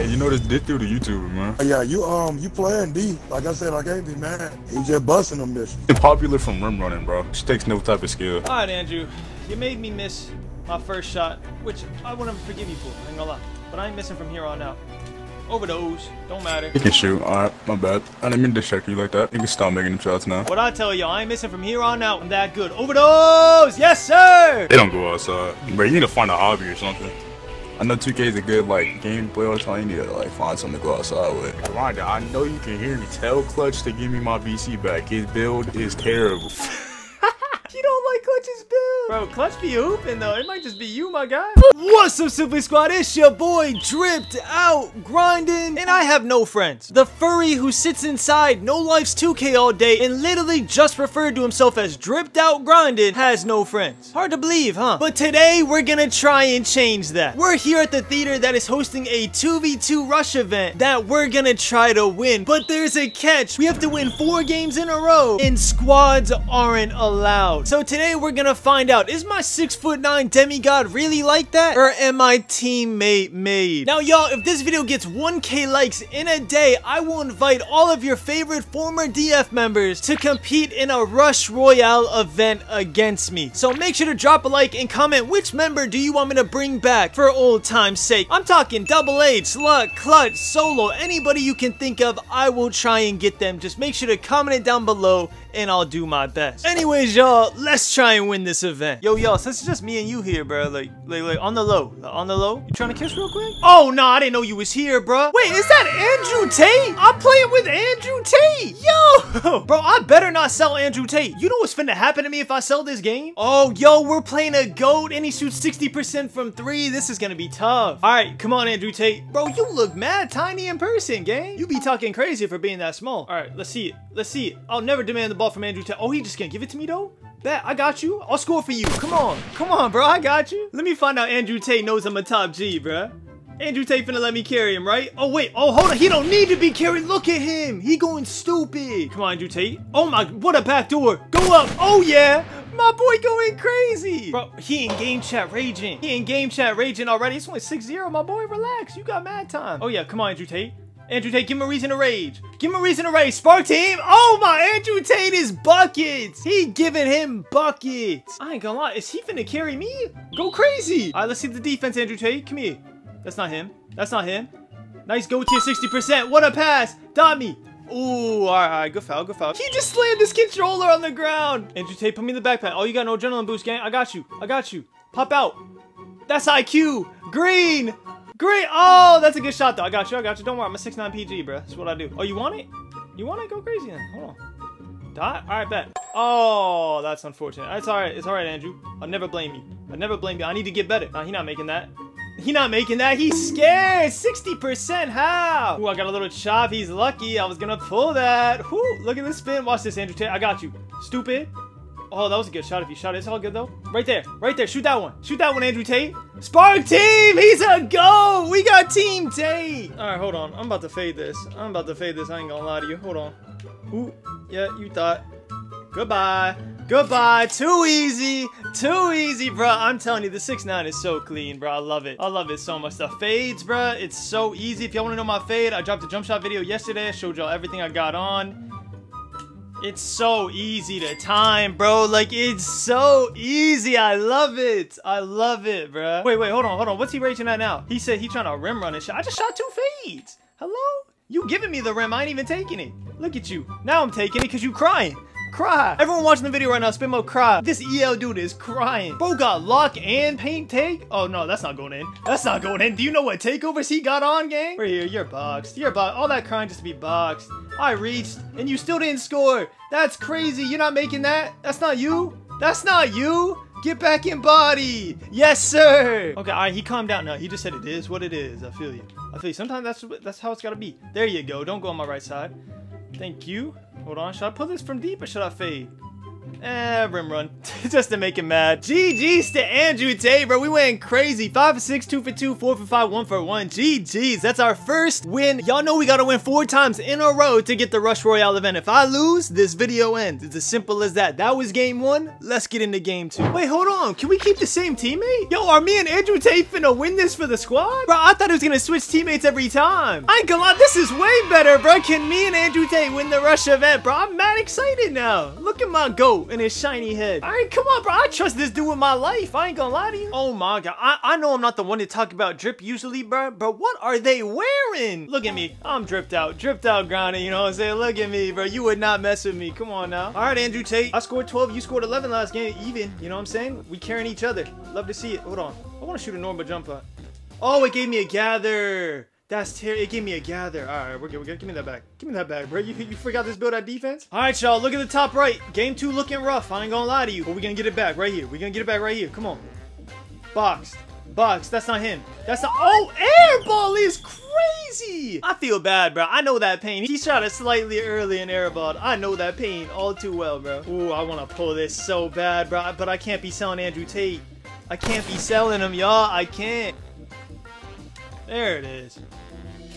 Hey, you know this did through the YouTube, man. Yeah, you um you playing D. Like I said, I can't be mad. You just busting them bitches. Popular from rim running, bro. She takes no type of skill. All right, Andrew, you made me miss my first shot, which I wouldn't forgive you for. I ain't gonna lie, but I ain't missing from here on out. Overdose, don't matter. You can shoot. Alright, my bad. I didn't mean to check you like that. You can stop making them shots now. What I tell you, I ain't missing from here on out. I'm that good. Overdose, yes sir. They don't go outside. Bro, you need to find a hobby or something. I know 2K is a good like gameplay or something. You need to like find something to go outside with. Rhonda, I know you can hear me. Tell Clutch to give me my VC back. His build is terrible. You don't like Clutch's build. Bro, Clutch be hooping though. It might just be you, my guy. What's up, Simply Squad? It's your boy, dripped out, grinding, and I have no friends. The furry who sits inside No Life's 2K all day and literally just referred to himself as dripped out, grinding, has no friends. Hard to believe, huh? But today, we're gonna try and change that. We're here at the theater that is hosting a 2v2 rush event that we're gonna try to win. But there's a catch. We have to win four games in a row, and squads aren't allowed. So today we're gonna find out, is my six foot nine demigod really like that? Or am I teammate made? Now y'all, if this video gets 1k likes in a day, I will invite all of your favorite former DF members to compete in a Rush Royale event against me. So make sure to drop a like and comment which member do you want me to bring back for old time's sake. I'm talking Double H, Slut, Clutch, Solo, anybody you can think of, I will try and get them. Just make sure to comment it down below and I'll do my best. Anyways, y'all, let's try and win this event. Yo, y'all, since it's just me and you here, bro, like, like, like, on the low, on the low. You trying to kiss real quick? Oh, no, I didn't know you was here, bro. Wait, is that Andrew Tate? I'm playing with Andrew Tate. Yo, bro, I better not sell Andrew Tate. You know what's finna happen to me if I sell this game? Oh, yo, we're playing a GOAT and he shoots 60% from three. This is gonna be tough. All right, come on, Andrew Tate. Bro, you look mad tiny in person, gang. You be talking crazy for being that small. All right, let's see it. Let's see it. I'll never demand the ball from Andrew Tate. Oh, he just can't give it to me, though? Bet, I got you. I'll score for you. Come on. Come on, bro. I got you. Let me find out Andrew Tate knows I'm a top G, bro. Andrew Tate finna let me carry him, right? Oh, wait. Oh, hold on. He don't need to be carried. Look at him. He going stupid. Come on, Andrew Tate. Oh, my. What a back door. Go up. Oh, yeah. My boy going crazy. Bro, he in game chat raging. He in game chat raging already. It's only 6-0. My boy, relax. You got mad time. Oh, yeah. Come on, Andrew Tate. Andrew Tate, give him a reason to rage. Give him a reason to rage. Spark team. Oh my, Andrew Tate is buckets. He giving him buckets. I ain't gonna lie. Is he finna carry me? Go crazy. All right, let's see the defense, Andrew Tate. Come here. That's not him. That's not him. Nice go to 60%. What a pass. Dot. Ooh, all right, all right, good foul, good foul. He just slammed his controller on the ground. Andrew Tate, put me in the backpack. Oh, you got no adrenaline boost, gang. I got you. I got you. Pop out. That's IQ. Green. Great! Oh, that's a good shot, though. I got you, I got you. Don't worry, I'm a 6'9 PG, bro. That's what I do. Oh, you want it? You want it? Go crazy then. Hold on. Dot? Alright, bet. Oh, that's unfortunate. It's alright. It's alright, Andrew. I'll never blame you. I'll never blame you. I need to get better. Nah, he not making that. He not making that. He's scared. 60%. How? Ooh, I got a little chop. He's lucky. I was gonna pull that. Ooh, look at this spin. Watch this, Andrew I got you. Stupid. Oh, that was a good shot if you shot it. It's all good, though. Right there. Right there. Shoot that one. Shoot that one, Andrew Tate. Spark team! He's a go! We got Team Tate! Alright, hold on. I'm about to fade this. I'm about to fade this. I ain't gonna lie to you. Hold on. Ooh. Yeah, you thought. Goodbye. Goodbye. Too easy. Too easy, bro. I'm telling you, the 6-9 is so clean, bro. I love it. I love it so much. The fades, bro. It's so easy. If y'all want to know my fade, I dropped a jump shot video yesterday. I showed y'all everything I got on. It's so easy to time, bro. Like, it's so easy. I love it. I love it, bro. Wait, wait, hold on, hold on. What's he raging at now? He said he trying to rim run and shit. I just shot two fades. Hello? You giving me the rim. I ain't even taking it. Look at you. Now I'm taking it because you crying. Cry. Everyone watching the video right now, spin mode cry. This EL dude is crying. Bro got lock and paint take. Oh no, that's not going in. That's not going in. Do you know what takeovers he got on, gang? Right here, you're boxed. You're boxed. All that crying just to be boxed. I reached, and you still didn't score. That's crazy. You're not making that? That's not you? That's not you? Get back in body. Yes, sir. Okay, he calmed down now. He just said it is what it is. I feel you. I feel you. Sometimes that's that's how it's got to be. There you go. Don't go on my right side. Thank you. Hold on. Should I pull this from deep or should I fade? Eh, rim run. Just to make him mad. GG's to Andrew Tate, bro. We went crazy. 5 for 6, 2 for 2, 4 for 5, 1 for 1. GG's. That's our first win. Y'all know we gotta win four times in a row to get the Rush Royale event. If I lose, this video ends. It's as simple as that. That was game one. Let's get into game two. Wait, hold on. Can we keep the same teammate? Yo, are me and Andrew Tate finna win this for the squad? Bro, I thought it was gonna switch teammates every time. I ain't gonna lie, this is way better, bro. Can me and Andrew Tate win the Rush event, bro? I'm mad excited now. Look at my goat and his shiny head. All right, come on, bro. I trust this dude with my life. I ain't gonna lie to you. Oh my god. I, I know I'm not the one to talk about drip usually, bro, but what are they wearing? Look at me. I'm dripped out. Dripped out grinding, you know what I'm saying? Look at me, bro. You would not mess with me. Come on now. All right, Andrew Tate. I scored 12. You scored 11 last game. Even. You know what I'm saying? We carrying each other. Love to see it. Hold on. I want to shoot a normal jump shot. Oh, it gave me a gather. That's terrible. It gave me a gather. All right, we're good. We're good. Give me that back. Give me that back, bro. You, you forgot this build at defense? All right, y'all. Look at the top right. Game two looking rough. I ain't gonna lie to you. But we're gonna get it back right here. We're gonna get it back right here. Come on. Boxed. Boxed. That's not him. That's not. Oh, airball is crazy. I feel bad, bro. I know that pain. He shot it slightly early in airball. I know that pain all too well, bro. Ooh, I want to pull this so bad, bro. But I can't be selling Andrew Tate. I can't be selling him, y'all. I can't. There it is.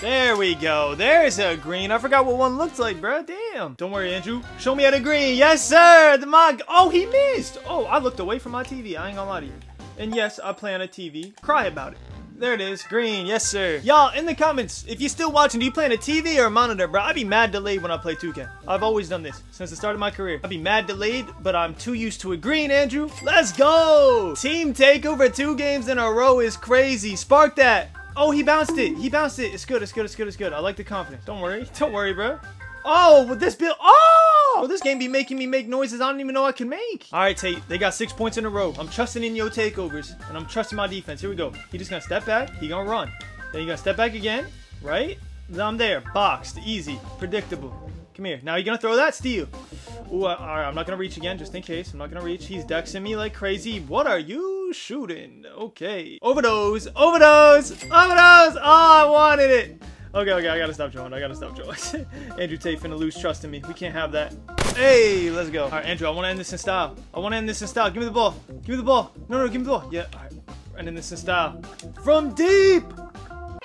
There we go. There's a green. I forgot what one looks like, bro. Damn. Don't worry, Andrew. Show me how to green. Yes, sir. The mug. Oh, he missed. Oh, I looked away from my TV. I ain't gonna lie to you. And yes, I play on a TV. Cry about it. There it is. Green. Yes, sir. Y'all, in the comments, if you're still watching, do you play on a TV or a monitor, bro? I'd be mad delayed when I play 2K. I've always done this since the start of my career. I'd be mad delayed, but I'm too used to it. Green, Andrew. Let's go. Team takeover two games in a row is crazy. Spark that. Oh, he bounced it. He bounced it. It's good. It's good. It's good. It's good. I like the confidence. Don't worry. Don't worry, bro. Oh, with this build. Oh, this game be making me make noises I don't even know I can make. All right, Tate. They got six points in a row. I'm trusting in your takeovers, and I'm trusting my defense. Here we go. He just gonna step back. He gonna run. Then he gonna step back again. Right? Then I'm there. Boxed. Easy. Predictable. Come here. Now you're gonna throw that steal. Ooh, right. I'm not gonna reach again, just in case. I'm not gonna reach. He's dexing me like crazy. What are you shooting? Okay. Overdose. Overdose. Overdose. Oh, I wanted it. Okay, okay, I gotta stop drawing. I gotta stop drawing. Andrew Tate finna lose trust in me. We can't have that. Hey, let's go. All right, Andrew, I want to end this in style. I want to end this in style. Give me the ball. Give me the ball. No, no, give me the ball. Yeah, all right. Ending this in style. From deep.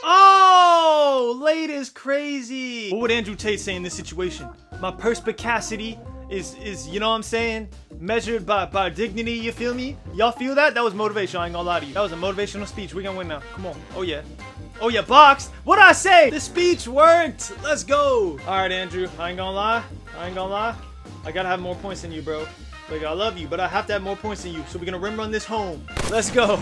Oh, late is crazy. What would Andrew Tate say in this situation? My perspicacity is, is you know what I'm saying? Measured by, by dignity, you feel me? Y'all feel that? That was motivation, I ain't gonna lie to you. That was a motivational speech. We gonna win now. Come on. Oh, yeah. Oh, yeah, boxed. What I say? The speech worked. Let's go. All right, Andrew. I ain't gonna lie. I ain't gonna lie. I gotta have more points than you, bro. Like, I love you, but I have to have more points than you. So we're gonna rim run this home. Let's go.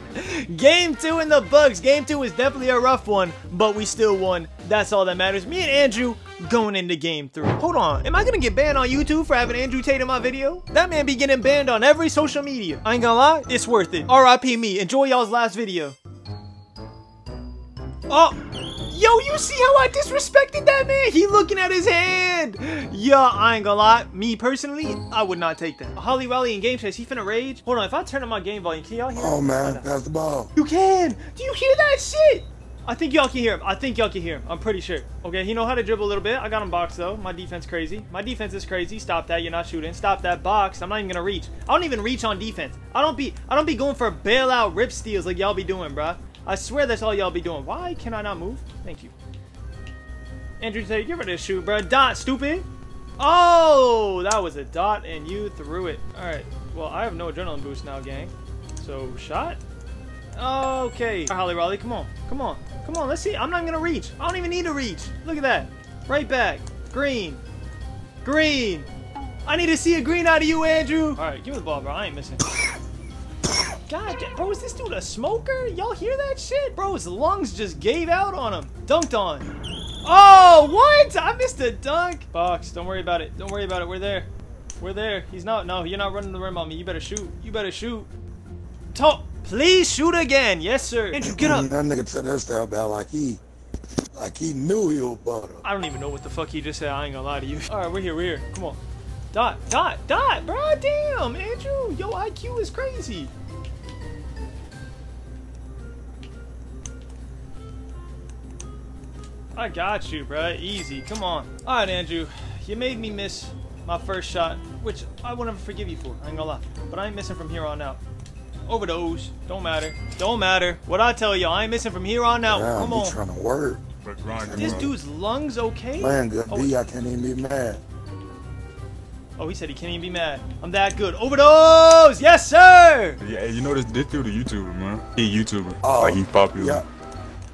Game two in the books. Game two is definitely a rough one, but we still won. That's all that matters. Me and Andrew going into game three. Hold on. Am I gonna get banned on YouTube for having Andrew Tate in my video? That man be getting banned on every social media. I ain't gonna lie. It's worth it. RIP me. Enjoy y'all's last video. Oh, yo, you see how I disrespected that man? He looking at his hand. Yeah, I ain't gonna lie. Me personally, I would not take that. Holly Raleigh in game chase, he finna rage. Hold on, if I turn on my game volume, can y'all hear? Oh man, pass the ball. You can. Do you hear that shit? I think y'all can hear him. I think y'all can hear him. I'm pretty sure. Okay, he know how to dribble a little bit. I got him boxed though. My defense crazy. My defense is crazy. Stop that. You're not shooting. Stop that box. I'm not even gonna reach. I don't even reach on defense. I don't be. I don't be going for bailout rip steals like y'all be doing, bruh. I swear that's all y'all be doing. Why can I not move? Thank you. Andrew Tate, get ready to shoot, bruh. Dot, stupid. Oh, that was a dot, and you threw it. All right. Well, I have no adrenaline boost now, gang. So, shot. Okay. Holly Raleigh, come on. Come on. Come on, let's see. I'm not going to reach. I don't even need to reach. Look at that. Right back. Green. Green. I need to see a green out of you, Andrew. All right, give me the ball, bro. I ain't missing. God, bro, is this dude a smoker? Y'all hear that shit? Bro, his lungs just gave out on him. Dunked on. Oh, what? I missed a dunk. Box, don't worry about it. Don't worry about it. We're there. We're there. He's not. No, you're not running the rim on me. You better shoot. You better shoot. Talk. Please shoot again. Yes, sir. Andrew, get up. That nigga said that style about like he, like he knew he was butter. I don't even know what the fuck he just said. I ain't gonna lie to you. All right, we're here. We're here. Come on. Dot, dot, dot, bro. Damn, Andrew. Yo, IQ is crazy. I got you, bro. Easy. Come on. All right, Andrew. You made me miss my first shot, which I will never forgive you for. I ain't gonna lie. But I ain't missing from here on out. Overdose. Don't matter. Don't matter. What I tell you, I ain't missing from here on out. Damn, Come he on. trying to work. But This bro. dude's lungs okay? Man, good Oh, D, I can't even be mad. oh, he said he can't even be mad. I'm that good. Overdose! Yes, sir! Yeah, you know this this dude a YouTuber, man. He a YouTuber. Oh, like he's popular. Yeah.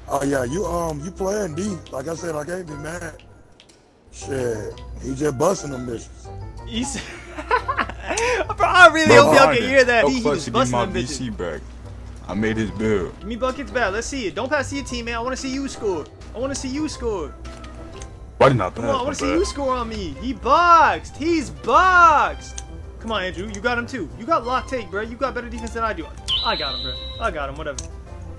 Oh yeah, you um you playing D. Like I said, I can't be mad. Shit. He just busting them bitches. He's... Bro, I really Bro, hope y'all can hear that. No He, he clutch was to get busting my them bitches. VC back. I made his build. Give me buckets back. Let's see it. Don't pass to your teammate. I want to see you score. I want to see you score. Why did not pass? Come on, I want to see you score on me. He boxed. He's boxed. Come on, Andrew. You got him too. You got lock take, bro. You got better defense than I do. I got him, bro. I got him. Whatever.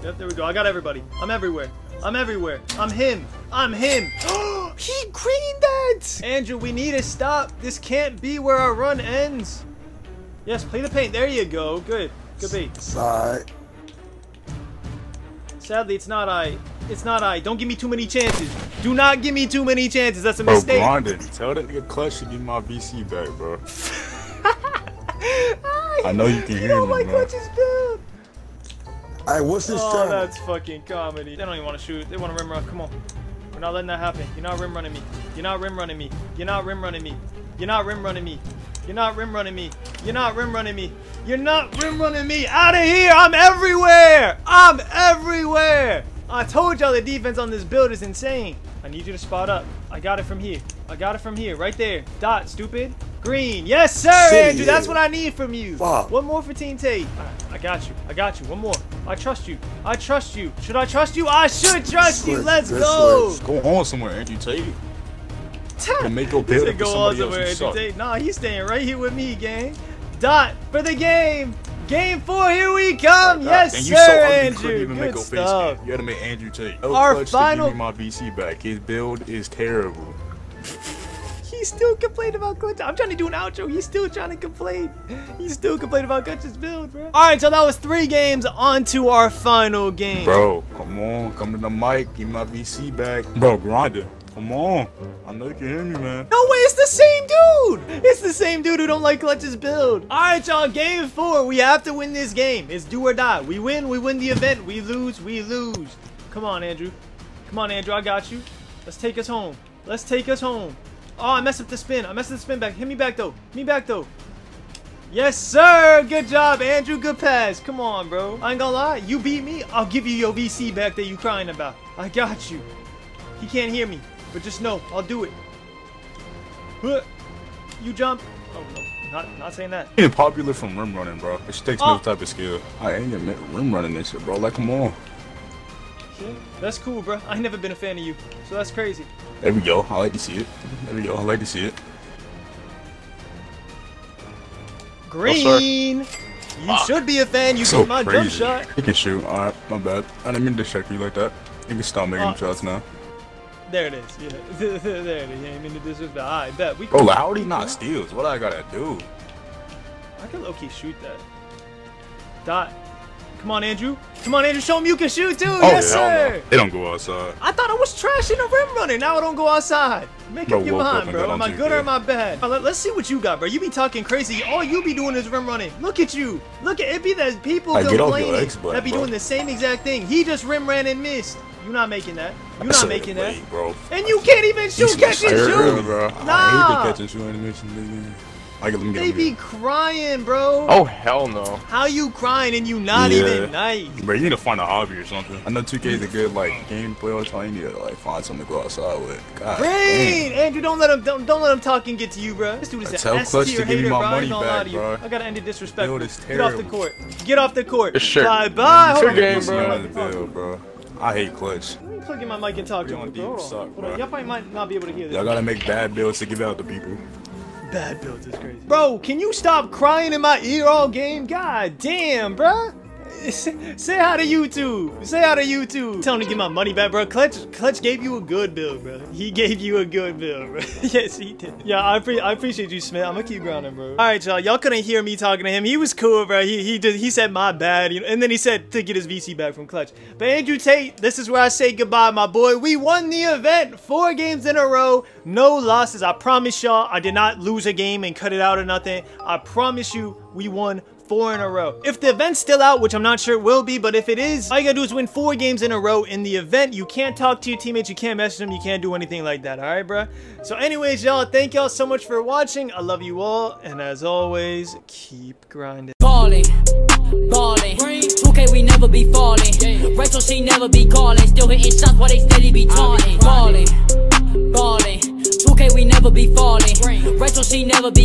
Yep, there we go. I got everybody. I'm everywhere. I'm everywhere. I'm him. I'm him. he greened that. Andrew, we need to stop. This can't be where our run ends. Yes, play the paint. There you go. Good. Good bait. Side. Sadly, it's not I. It's not I. Don't give me too many chances. Do not give me too many chances. That's a Bro, mistake. grinding. Tell that nigga clutch to give my VC back, bro. I know you can You hear know me, my man. clutch is built. Hey, what's this Oh, that's fucking comedy. They don't even want to shoot. They want to rim run. Come on. We're not letting that happen. You're not rim running me. You're not rim running me. You're not rim running me. You're not rim running me. You're not rim running me. You're not rim running me. You're not rim running me. Out of here. I'm everywhere. I'm everywhere. I told y'all the defense on this build is insane. I need you to spot up. I got it from here. I got it from here. Right there. Dot, stupid. Green. Yes, sir, Shit. Andrew. That's what I need from you. Fuck. One more for Team Tate. Alright, I got you. I got you. One more. I trust you. I trust you. Should I trust you? I should trust you. Let's good go. switch. Go on somewhere, Andrew Tate. Can make your He build up go on somewhere. Andrew. Tate. Nah, he's staying right here with me, gang. Dot for the game. Game four, here we come. yes, and sir, so ugly, you Andrew. couldn't even make Good your face stuff. game. You had to make Andrew Tate. No Our final- to give me my VC back. His build is terrible. He still complained about Clutch. I'm trying to do an outro. He's still trying to complain. He's still complaining about Clutch's build, bro. All right, so that was three games. On to our final game. Bro, come on, come to the mic, give my VC back. Bro, grinder, come on. I know you can hear me, man. No way, it's the same dude! It's the same dude who don't like Clutch's build. Alright, y'all, game four. We have to win this game. It's do or die. We win, we win the event. We lose, we lose. Come on, Andrew. Come on, Andrew, I got you. Let's take us home. Let's take us home. Oh, I messed up the spin. I messed up the spin back. Hit me back, though. Hit me back, though. Yes, sir. Good job, Andrew. Good pass. Come on, bro. I ain't gonna lie. You beat me. I'll give you your VC back that you crying about. I got you. He can't hear me, but just know I'll do it. Huh. You jump. Oh no, not not saying that. Being popular from rim running, bro. It takes Oh. no type of skill. I ain't even rim running this shit, bro. Like, come on. Yeah, That's cool, bro. I never been a fan of you, so that's crazy. There we go. I like to see it. There we go. I like to see it. Green. you should be a fan. You So my crazy. jump shot. He can shoot. All right, my bad. I didn't mean to check you like that. You can stop making Uh, shots now. There it is. Yeah, there it is. You ain't mean to disrespect. I bet we. Bro, like, how would he not steals? What do I gotta do? I can low key shoot that. Dot. Come on, Andrew. Come on, Andrew. Show him you can shoot too. Oh, yes, hell no. sir. They don't go outside. I thought I was trashing the rim running. Now I don't go outside. Make Bro up your woke up mind, bro. Am I good or 2K. am I bad? Let, us see what you got, bro. You be talking crazy. All you be doing is rim running. Look at you. Look at it. Be that people Like, get off your complaining that be bro. doing the same exact thing. He just rim ran and missed. You're not making that. You're not making that. late, bro. And you can't even shoot, catch and shoot. hurt, bro. Nah. I hate the catch and shoot animation. nigga. Like, let me get They be crying, bro. Oh hell no. How you crying and you not Yeah. even nice? Bro, you need to find a hobby or something. I know 2K is a good like gameplay or something. You need to like find something to go outside with. God Green! damn. Andrew, don't let him don't, don't let him talk and get to you, bro. This dude is I an tell S Clutch tier to give me hater, my bro. I ain't money gonna back, lie to you. bro. I gotta end it disrespectful. Build is Get off the court. Get off the court. Yes, sir. Bye bye. Hold Fair game, bro. on the build, bro. I hate Clutch. Let me plug in my mic and talk to We him. Hold on. Hold on. Y'all probably might not be able to hear this. Y'all gotta make bad bills to give out to people. Bad builds is crazy. Bro, can you stop crying in my ear all game? God damn, bruh. Say hi to YouTube. Say hi to YouTube. Tell him to get my money back, bro. Clutch, Clutch gave you a good bill, bro. He gave you a good bill, bro. yes, he did. Yeah, I, pre I appreciate you, Smith. I'm gonna keep grinding, bro. All right, y'all. Y'all couldn't hear me talking to him. He was cool, bro. He he did. He said my bad, you know, and then he said to get his VC back from Clutch. But Andrew Tate, this is where I say goodbye, my boy. We won the event, four games in a row, no losses. I promise y'all, I did not lose a game and cut it out or nothing. I promise you, we won four in a row. If the event's still out, which I'm not sure it will be, but if it is, all you gotta do is win four games in a row in the event. You can't talk to your teammates, you can't message them, you can't do anything like that, alright, bro? So anyways, y'all, thank y'all so much for watching. I love you all, and as always, keep grinding. Balling, balling. 2K, we never be falling. Rachel, she never be calling. Still hitting shots while they steady be taunting. Balling, balling. 2K, we never be falling. Rachel, she never be.